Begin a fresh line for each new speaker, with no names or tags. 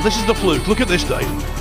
This is the fluke. Look at this, Dave.